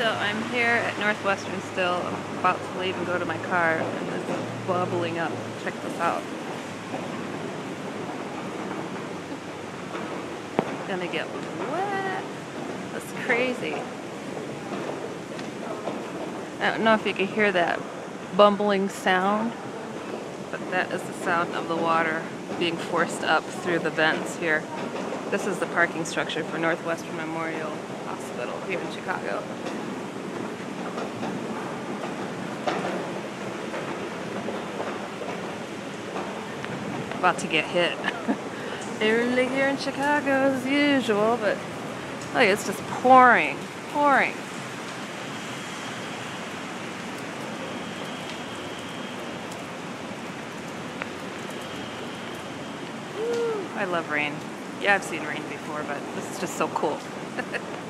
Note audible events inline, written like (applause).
So I'm here at Northwestern still. I'm about to leave and go to my car, and it's bubbling up. Check this out. Gonna get wet. That's crazy. I don't know if you can hear that bumbling sound, but that is the sound of the water being forced up through the vents here. This is the parking structure for Northwestern Memorial Hospital here in Chicago. about to get hit. (laughs) Early here in Chicago as usual, but look, it's just pouring, pouring. I love rain. Yeah, I've seen rain before, but this is just so cool. (laughs)